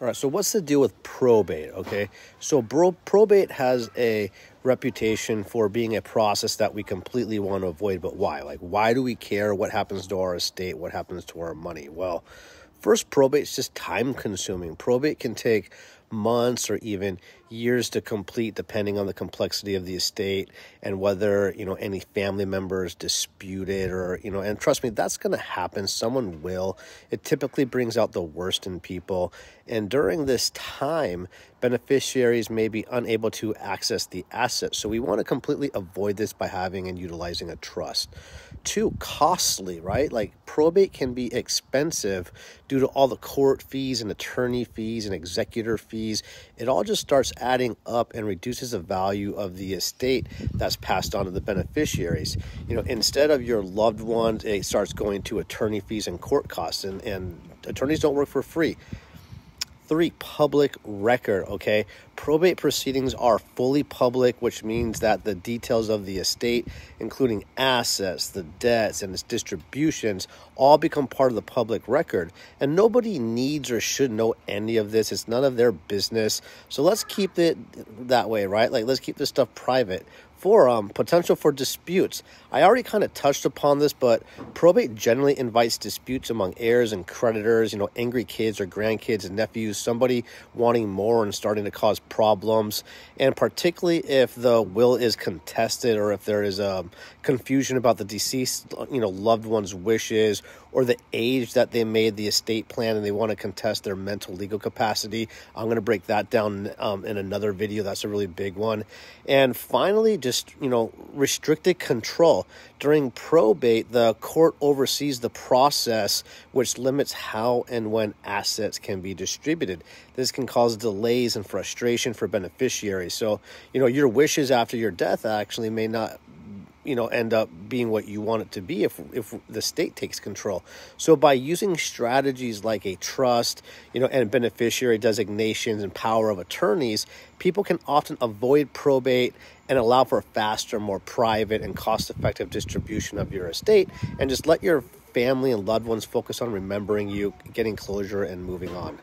All right, so what's the deal with probate? Okay, so bro, probate has a reputation for being a process that we completely want to avoid, but why? Like, why do we care what happens to our estate, what happens to our money? Well, first, probate is just time consuming. Probate can take months or even years to complete depending on the complexity of the estate and whether you know any family members dispute it or you know and trust me that's going to happen. Someone will. It typically brings out the worst in people. And during this time beneficiaries may be unable to access the assets so we want to completely avoid this by having and utilizing a trust. Too costly right? Like probate can be expensive due to all the court fees and attorney fees and executor fees it all just starts adding up and reduces the value of the estate that's passed on to the beneficiaries. You know, instead of your loved ones, it starts going to attorney fees and court costs, and, and attorneys don't work for free. Three, public record, okay? Probate proceedings are fully public, which means that the details of the estate, including assets, the debts, and its distributions, all become part of the public record. And nobody needs or should know any of this. It's none of their business. So let's keep it that way, right? Like, let's keep this stuff private for um, potential for disputes. I already kind of touched upon this, but probate generally invites disputes among heirs and creditors, you know, angry kids or grandkids and nephews, somebody wanting more and starting to cause problems. And particularly if the will is contested or if there is a um, confusion about the deceased, you know, loved one's wishes or the age that they made the estate plan and they want to contest their mental legal capacity. I'm going to break that down um, in another video. That's a really big one. And finally, just, you know, restricted control. During probate, the court oversees the process, which limits how and when assets can be distributed. This can cause delays and frustration for beneficiaries. So, you know, your wishes after your death actually may not you know end up being what you want it to be if if the state takes control. So by using strategies like a trust, you know, and beneficiary designations and power of attorneys, people can often avoid probate and allow for a faster, more private and cost-effective distribution of your estate and just let your family and loved ones focus on remembering you, getting closure and moving on.